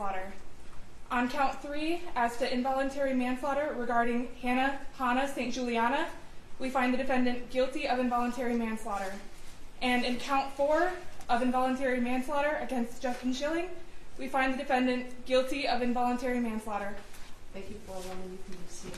manslaughter. On count three, as to involuntary manslaughter regarding Hana Hana St. Juliana, we find the defendant guilty of involuntary manslaughter. And in count four of involuntary manslaughter against Justin Shilling, we find the defendant guilty of involuntary manslaughter. Thank you for allowing me to see